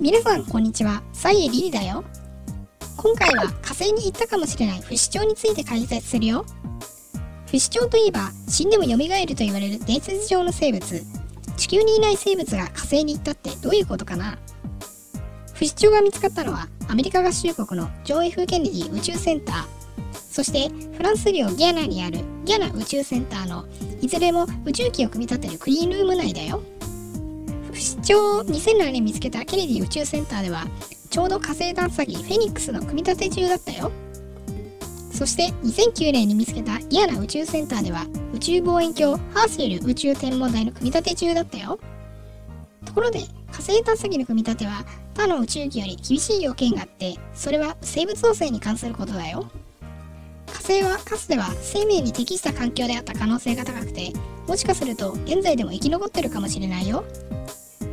皆さんこんにちは、サイエリリだよ。今回は火星に行ったかもしれない不死鳥について解説するよ。不死鳥といえば死んでも蘇ると言われる伝説上の生物。地球にいない生物が火星に行ったってどういうことかな不死鳥が見つかったのはアメリカ合衆国のジョー・エフ・ケネディ宇宙センター、そしてフランス領ギアナにあるギアナ宇宙センターのいずれも宇宙機を組み立てるクリーンルーム内だよ。不死鳥を2007年見つけたケネディ宇宙センターではちょうど火星探査機フェニックスの組み立て中だったよ。そして2009年に見つけたギアナ宇宙センターでは宇宙望遠鏡ハーセル宇宙天文台の組み立て中だったよ。ところで火星探査機の組み立ては他の宇宙機より厳しい要件があってそれは生物汚染に関することだよ。火星はかつては生命に適した環境であった可能性が高くてもしかすると現在でも生き残ってるかもしれないよ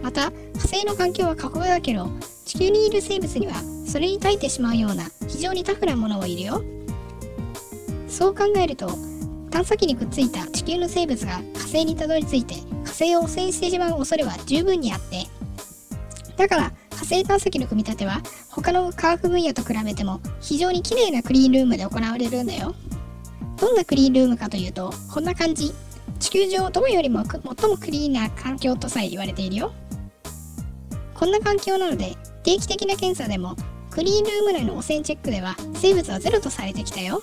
また火星の環境は過酷だけど地球にいる生物にはそれに耐えてしまうような非常にタフなものもいるよ。そう考えると探査機にくっついた地球の生物が火星にたどり着いて火星を汚染してしまう恐れは十分にあってだから火星探査機の組み立ては他の科学分野と比べても非常に綺麗なクリーンルームで行われるんだよ。どんなクリーンルームかというとこんな感じ。地球上どこよりも最もクリーンな環境とさえ言われているよ。こんな環境なので定期的な検査でもクリーンルーム内の汚染チェックでは生物はゼロとされてきたよ。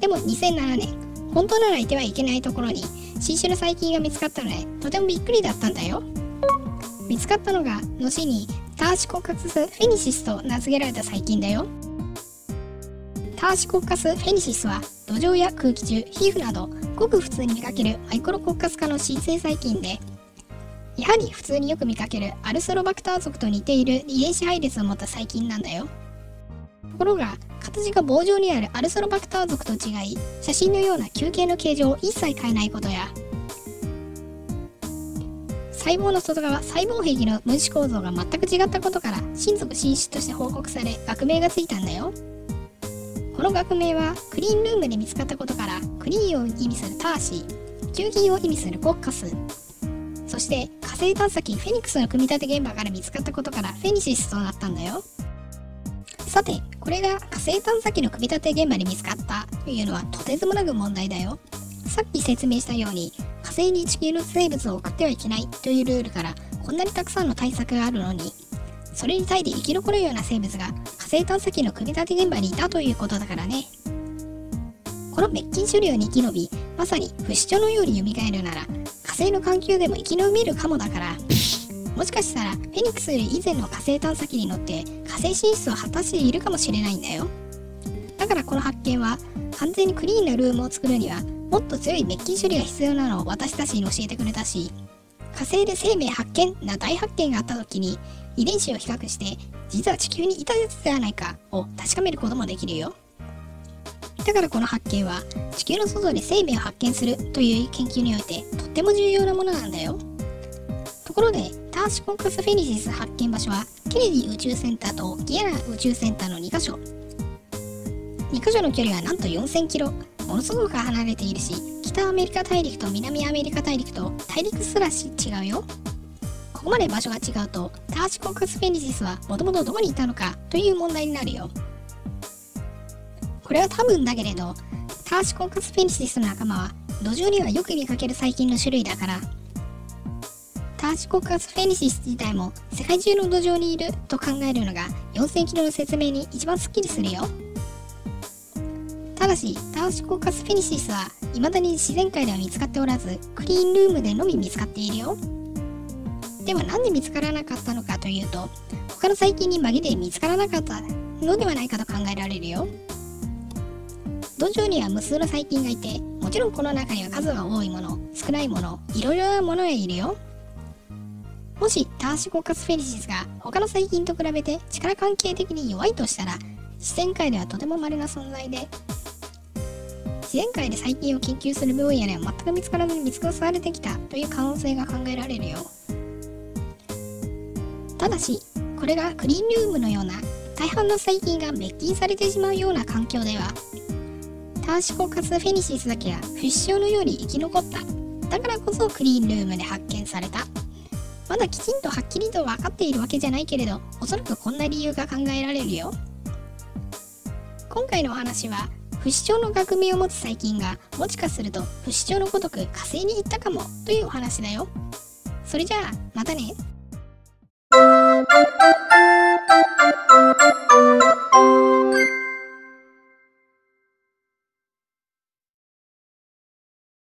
でも2007年本当ならいてはいけないところに新種の細菌が見つかったのでとてもびっくりだったんだよ。見つかったのが後にターシコカスフェニシスと名付けられた細菌だよ。ターシコカスフェニシスは土壌や空気中皮膚などごく普通に見かけるマイクロコッカス科の新生細菌でやはり普通によく見かけるアルスロバクター族と似ている遺伝子配列を持った細菌なんだよ。ところが形が棒状にあるアルスロバクター族と違い写真のような球形の形状を一切変えないことや。細胞の外側細胞壁の分子構造が全く違ったことから親族進出として報告され学名がついたんだよ。この学名はクリーンルームで見つかったことからクリーンを意味するターシー球菌を意味するコッカス。そして火星探査機フェニックスの組み立て現場から見つかったことからフェニシスとなったんだよ。さてこれが火星探査機の組み立て現場で見つかったというのはとてつもなく問題だよ。さっき説明したように火星に地球の生物を送ってはいけないというルールからこんなにたくさんの対策があるのにそれに耐えて生き残るような生物が火星探査機の組み立て現場にいたということだからね。この滅菌種類に生き延びまさに不死鳥のように蘇るなら星の環境でも生き延びるかもだから。もしかしたらフェニックスより以前の火星探査機に乗って火星進出を果たしているかもしれないんだよ。だからこの発見は完全にクリーンなルームを作るにはもっと強い滅菌処理が必要なのを私たちに教えてくれたし火星で生命発見な大発見があった時に遺伝子を比較して実は地球にいたやつではないかを確かめることもできるよ。だからこの発見は地球の外で生命を発見するという研究においてとっても重要なものなんだよ。ところでターシコンカスフェニシス発見場所はケネディ宇宙センターとギアナ宇宙センターの2カ所。2カ所の距離はなんと4000キロ。ものすごく離れているし北アメリカ大陸と南アメリカ大陸と大陸すらし違うよ。ここまで場所が違うとターシコカスフェニシスはもともとどこにいたのかという問題になるよ。これは多分だけれどターシコカスフェニシスの仲間は土壌にはよく見かける細菌の種類だからターシコカスフェニシス自体も世界中の土壌にいると考えるのが4000キロの説明に一番スッキリするよただし、ターシコカスフェニシスは未だに自然界では見つかっておらず、クリーンルームでのみ見つかっているよ。ではなんで見つからなかったのかというと、他の細菌に紛れ見つからなかったのではないかと考えられるよ。土壌には無数の細菌がいて、もちろんこの中には数が多いもの、少ないもの、いろいろなものがいるよ。もしターシコカスフェニシスが他の細菌と比べて力関係的に弱いとしたら、自然界ではとても稀な存在で、自然界で細菌を研究する分野では全く見つからずに見つかされてきたという可能性が考えられるよただしこれがクリーンルームのような大半の細菌が滅菌されてしまうような環境ではターシコカスフェニシスだけは不死鳥のように生き残った。だからこそクリーンルームで発見された。まだきちんとはっきりと分かっているわけじゃないけれどおそらくこんな理由が考えられるよ。今回のお話は不死鳥の学名を持つ細菌がもしかすると不死鳥のごとく火星に行ったかもというお話だよ。それじゃあまたね。